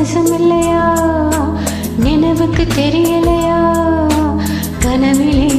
நெசமா இல்லையா நினைவுக்கு தெரியலையா? கனவிலே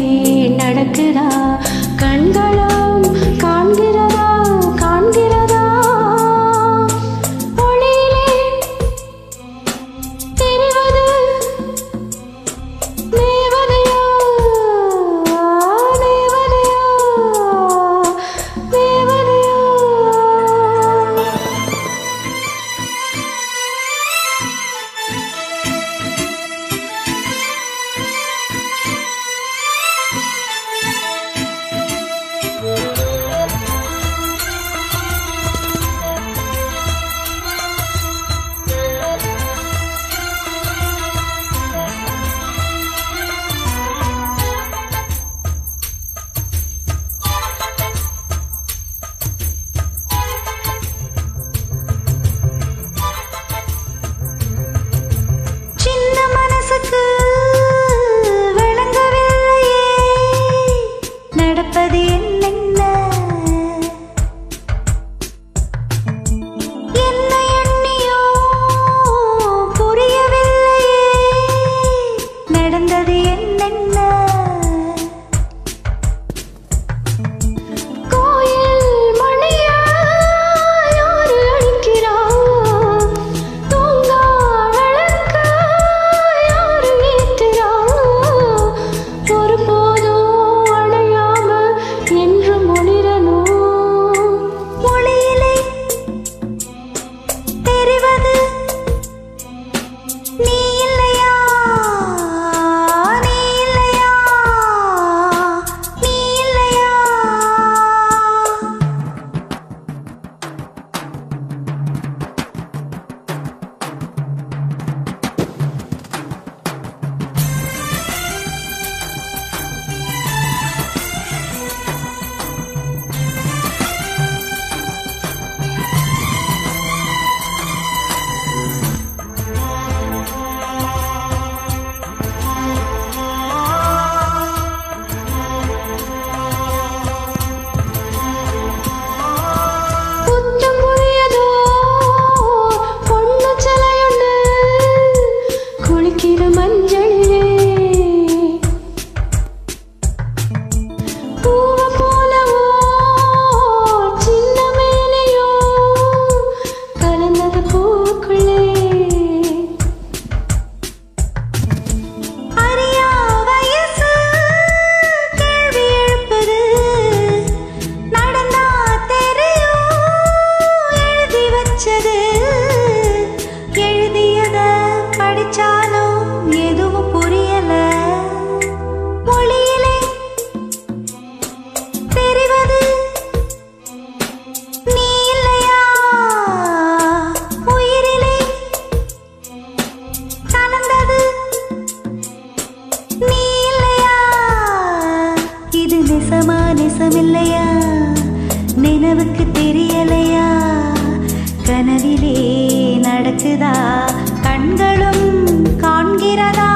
நடக்குதா? கண்களும் காண்கிறதா?